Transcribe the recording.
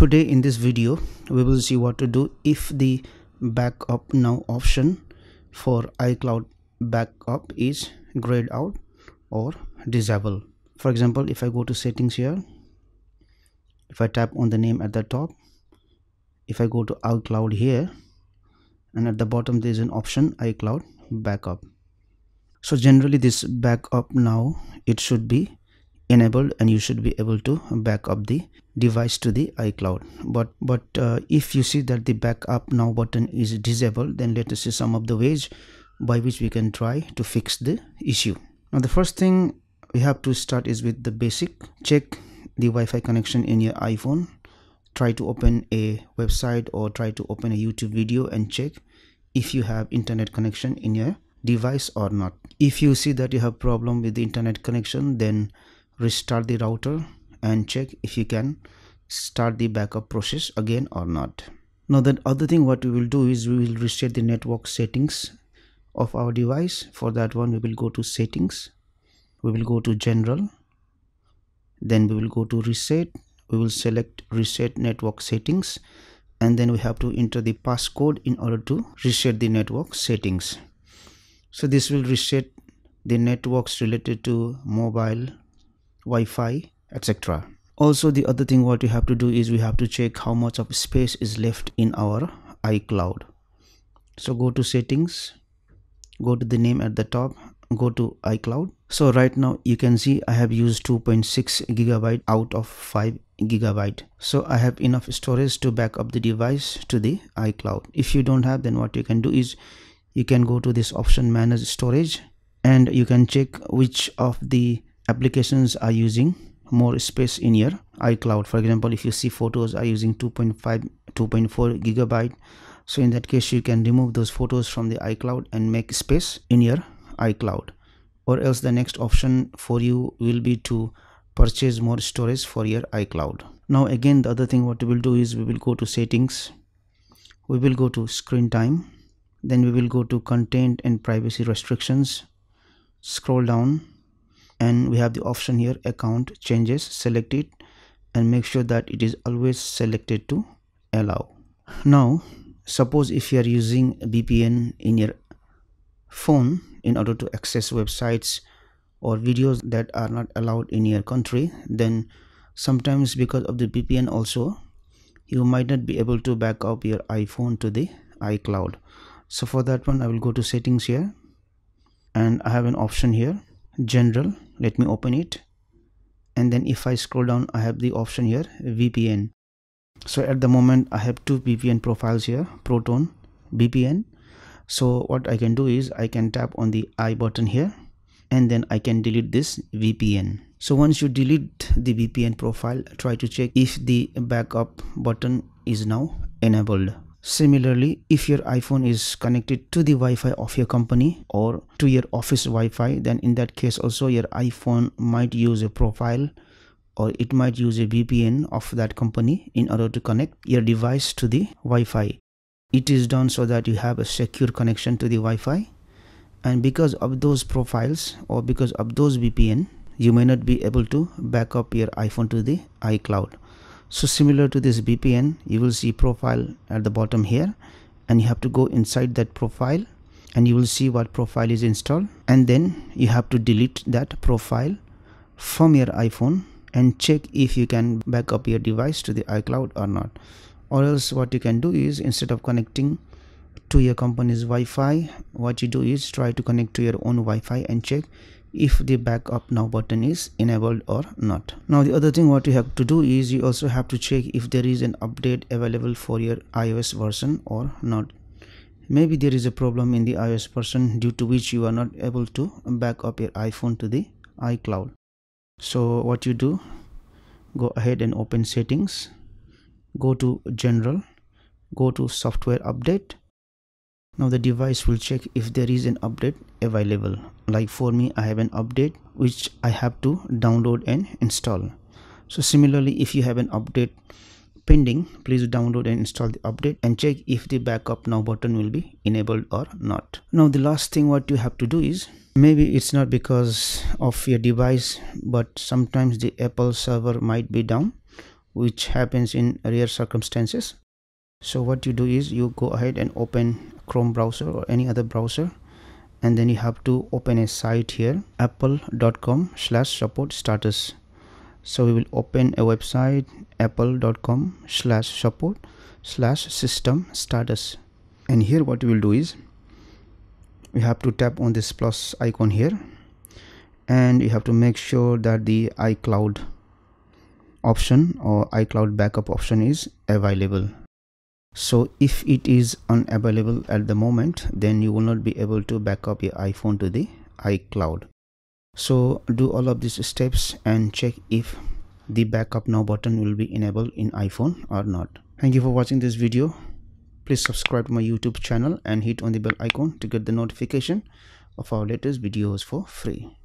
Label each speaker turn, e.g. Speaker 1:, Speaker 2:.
Speaker 1: today in this video we will see what to do if the backup now option for iCloud backup is grayed out or disabled for example if I go to settings here if I tap on the name at the top if I go to iCloud here and at the bottom there is an option iCloud backup. So generally this backup now it should be enabled and you should be able to back up the device to the iCloud. But but uh, if you see that the backup now button is disabled then let us see some of the ways by which we can try to fix the issue. Now the first thing we have to start is with the basic. Check the Wi-Fi connection in your iPhone. Try to open a website or try to open a YouTube video and check if you have internet connection in your device or not. If you see that you have problem with the internet connection then restart the router and check if you can start the backup process again or not. Now the other thing what we will do is we will reset the network settings of our device. For that one we will go to settings we will go to general then we will go to reset we will select reset network settings and then we have to enter the passcode in order to reset the network settings. So this will reset the networks related to mobile wi-fi etc also the other thing what we have to do is we have to check how much of space is left in our icloud. So go to settings go to the name at the top go to iCloud. So right now you can see I have used 2.6 gigabyte out of 5 gigabyte. So I have enough storage to back up the device to the iCloud. If you don't have then what you can do is you can go to this option manage storage and you can check which of the applications are using more space in your iCloud for example if you see photos are using 2.5 2.4 gigabyte. So in that case you can remove those photos from the iCloud and make space in your iCloud. Or else the next option for you will be to purchase more storage for your iCloud. Now again the other thing what we will do is we will go to settings, we will go to screen time, then we will go to content and privacy restrictions, scroll down and we have the option here account changes, select it and make sure that it is always selected to allow. Now suppose if you are using VPN in your phone in order to access websites or videos that are not allowed in your country then sometimes because of the VPN also you might not be able to back up your iPhone to the iCloud so for that one I will go to settings here and I have an option here general let me open it. And then if I scroll down I have the option here VPN so at the moment I have two VPN profiles here Proton VPN so what I can do is I can tap on the I button here and then I can delete this VPN so once you delete the VPN profile try to check if the backup button is now enabled Similarly, if your iPhone is connected to the Wi-Fi of your company or to your office Wi-Fi, then in that case also your iPhone might use a profile or it might use a VPN of that company in order to connect your device to the Wi-Fi. It is done so that you have a secure connection to the Wi-Fi and because of those profiles or because of those VPN you may not be able to back up your iPhone to the iCloud so similar to this VPN you will see profile at the bottom here and you have to go inside that profile and you will see what profile is installed and then you have to delete that profile from your iPhone and check if you can back up your device to the iCloud or not. Or else what you can do is instead of connecting to your company's Wi-Fi what you do is try to connect to your own Wi-Fi and check if the backup now button is enabled or not. Now the other thing what you have to do is you also have to check if there is an update available for your iOS version or not. Maybe there is a problem in the iOS version due to which you are not able to back up your iPhone to the iCloud. So what you do go ahead and open settings go to general go to software update now the device will check if there is an update available. Like for me i have an update which i have to download and install. So similarly if you have an update pending please download and install the update and check if the backup now button will be enabled or not. Now the last thing what you have to do is maybe it's not because of your device but sometimes the apple server might be down which happens in rare circumstances. So what you do is you go ahead and open chrome browser or any other browser. And then you have to open a site here apple.com slash support status. So we will open a website apple.com slash support slash system status. And here what we will do is we have to tap on this plus icon here. And you have to make sure that the iCloud option or iCloud backup option is available so if it is unavailable at the moment then you will not be able to back up your iphone to the icloud. So do all of these steps and check if the backup now button will be enabled in iphone or not. Thank you for watching this video. Please subscribe to my youtube channel and hit on the bell icon to get the notification of our latest videos for free